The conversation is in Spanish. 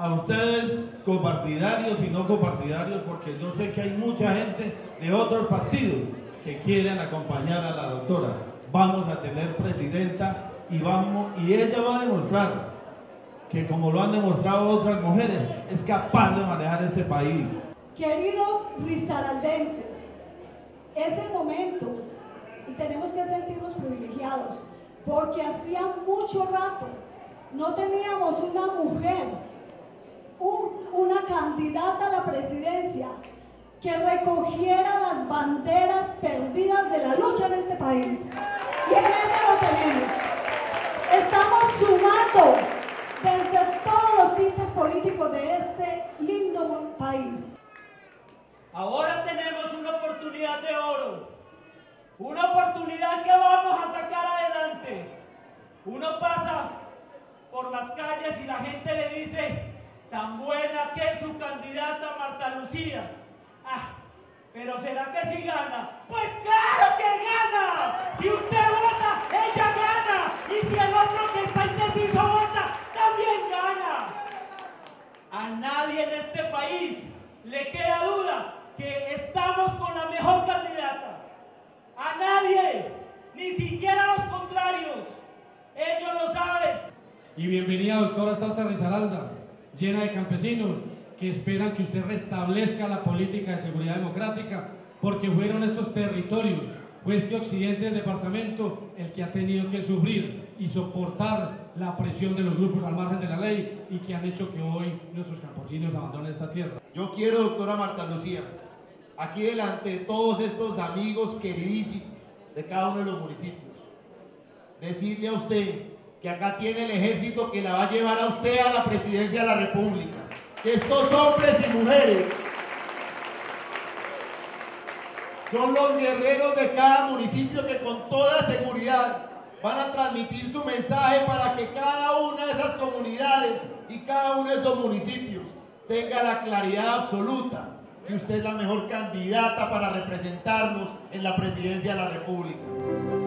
a ustedes copartidarios y no copartidarios, porque yo sé que hay mucha gente de otros partidos que quieren acompañar a la doctora. Vamos a tener presidenta y, vamos, y ella va a demostrar que como lo han demostrado otras mujeres, es capaz de manejar este país. Queridos risaraldenses, es el momento y tenemos que sentirnos privilegiados porque hacía mucho rato no teníamos una mujer, candidata a la presidencia que recogiera las banderas perdidas de la lucha en este país. Y en eso lo tenemos. Estamos sumando desde todos los tintes políticos de este lindo país. Ahora tenemos una oportunidad de oro, una oportunidad que vamos a sacar adelante. Uno pasa por las calles y la gente le dice, tan buena que su candidata Marta Lucía. Ah, pero ¿será que si gana? Pues claro que gana. Si usted vota, ella gana. Y si el otro que está indeciso vota, también gana. A nadie en este país le queda duda que estamos con la mejor candidata. A nadie, ni siquiera a los contrarios. Ellos lo saben. Y bienvenida, doctora, esta otra Risaralda, llena de campesinos que esperan que usted restablezca la política de seguridad democrática, porque fueron estos territorios, fue este occidente del departamento el que ha tenido que sufrir y soportar la presión de los grupos al margen de la ley y que han hecho que hoy nuestros campesinos abandonen esta tierra. Yo quiero, doctora Marta Lucía, aquí delante de todos estos amigos queridísimos de cada uno de los municipios, decirle a usted que acá tiene el ejército que la va a llevar a usted a la presidencia de la República que estos hombres y mujeres son los guerreros de cada municipio que con toda seguridad van a transmitir su mensaje para que cada una de esas comunidades y cada uno de esos municipios tenga la claridad absoluta que usted es la mejor candidata para representarnos en la presidencia de la República.